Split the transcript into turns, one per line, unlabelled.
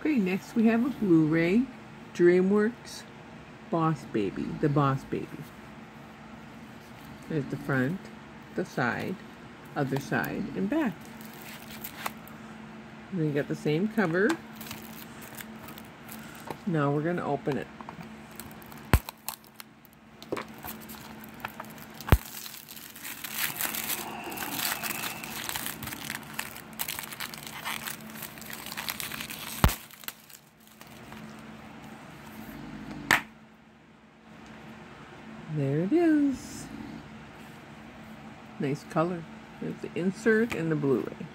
Okay, next we have a Blu-ray DreamWorks Boss Baby, the Boss Baby. There's the front, the side, other side, and back. And you got the same cover. Now we're going to open it. There it is. Nice color. There's the insert and the Blu-ray.